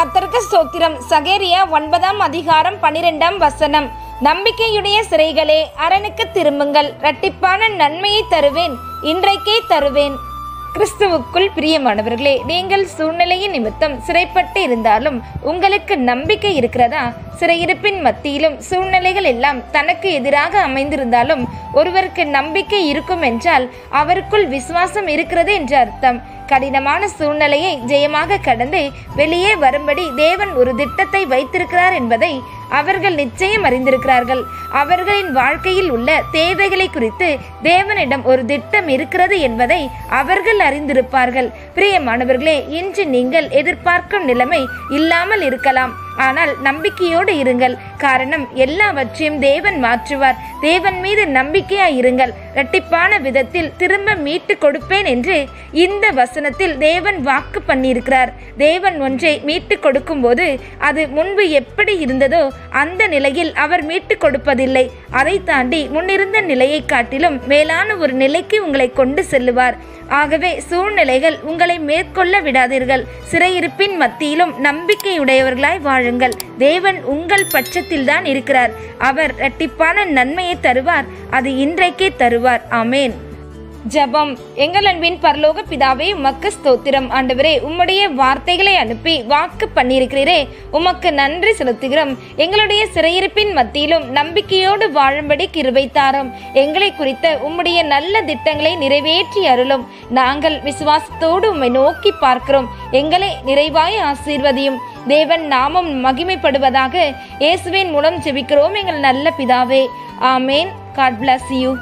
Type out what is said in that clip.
கத்தருக்கு ஸ்தோத்திரம். சகேரியா ஒன்பதாம் அதிகாரம் பனிரெண்டாம் வசனம். நம்பிக்கையுடைய சிறைகளே அரணுக்கு திரும்புங்கள். இரட்டிப்பான நன்மையை தருவேன் இன்றைக்கே தருவேன். கிறிஸ்துவுக்குள் பிரியமானவர்களே நீங்கள் சூழ்நிலையின் நிமித்தம் சிறைப்பட்டு இருந்தாலும் உங்களுக்கு நம்பிக்கை இருக்கிறதா? சிறையிருப்பின் மத்தியிலும் சூழ்நிலைகள் எல்லாம் தனக்கு எதிராக அமைந்திருந்தாலும் ஒருவருக்கு நம்பிக்கை இருக்கும் என்றால் அவருக்குள் விசுவாசம் இருக்கிறது என்று அர்த்தம். கடினமான சூழ்நிலையை ஜெயமாக கடந்து வெளியே வரும்படி தேவன் ஒரு திட்டத்தை வைத்திருக்கிறார் என்பதை அவர்கள் நிச்சயம் அறிந்திருக்கிறார்கள். அவர்களின் வாழ்க்கையில் உள்ள தேவைகளை குறித்து தேவனிடம் ஒரு திட்டம் இருக்கிறது என்பதை அவர்கள் அறிந்திருப்பார்கள். பிரியமானவர்களே இன்று நீங்கள் எதிர்பார்க்கும் நிலைமை இல்லாமல் இருக்கலாம். ஆனால் நம்பிக்கையோடு இருங்கள். காரணம் எல்லாவற்றையும் தேவன் மாற்றுவார். தேவன் மீது நம்பிக்கையாய் இருங்கள். இரட்டிப்பான விதத்தில் திரும்ப மீட்டு கொடுப்பேன் என்று இந்த வசனத்தில் தேவன் வாக்கு பண்ணியிருக்கிறார். தேவன் ஒன்றை மீட்டு கொடுக்கும்போது அது முன்பு எப்படி இருந்ததோ அந்த நிலையில் அவர் மீட்டு கொடுப்பதில்லை. அதை தாண்டி முன்னிருந்த நிலையை காட்டிலும் மேலான ஒரு நிலைக்கு உங்களை கொண்டு செல்லுவார். ஆகவே சூழ்நிலைகள் உங்களை மேற்கொள்ள விடாதீர்கள். சிறையிருப்பின் மத்தியிலும் நம்பிக்கையுடையவர்களாய் வாழுங்கள். தேவன் உங்கள் பட்சத்தில் தான் இருக்கிறார். அவர் இரட்டிப்பான நன்மையை தருவார். அது இன்றைக்கே தருவார். அமேன் ஜெபம். எங்கள் அன்பின் பரலோக பிதாவே உமக்கு ஸ்தோத்திரம். ஆண்டவரே உம்முடைய வார்த்தைகளை அனுப்பி வாக்கு பண்ணியிருக்கிறீரே. உமக்கு நன்றி செலுத்துகிறோம். எங்களுடைய சிறையிருப்பின் மத்தியிலும் நம்பிக்கையோடு வாழும்படி கிருபை தாரும். எங்களை குறித்த உம்முடைய நல்ல திட்டங்களை நிறைவேற்றி அருளும். நாங்கள் விசுவாசத்தோடு உம்மை நோக்கி பார்க்கிறோம். எங்களை நிறைவாய் ஆசீர்வதியும். தேவன் நாமம் மகிமைப்படுவதாக இயேசுவின் மூலம் ஜெபிக்கிறோம் எங்கள் நல்ல பிதாவே. ஆமேன். God bless you